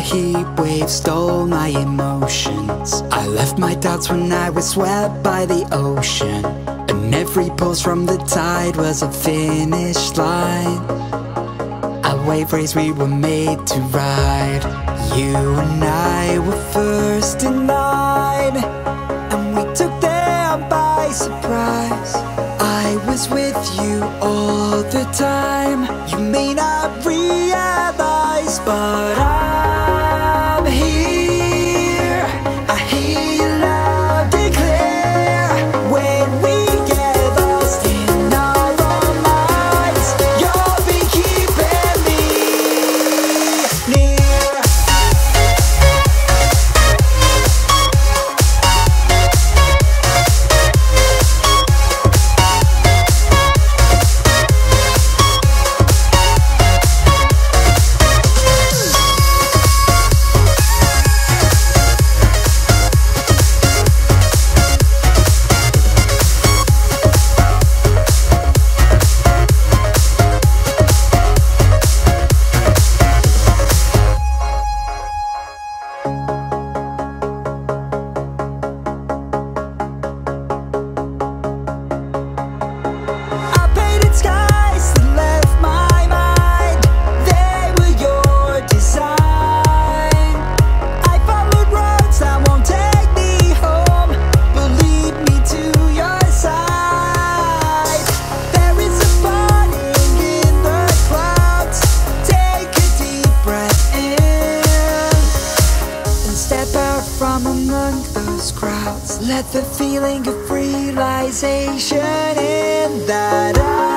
heat wave stole my emotions. I left my doubts when I was swept by the ocean. And every pulse from the tide was a finish line. A wave race we were made to ride. You and I were first in line. And we took them by surprise. I was with you all the time. You may not realize But I'm out from among those crowds. Let the feeling of realization in that I'm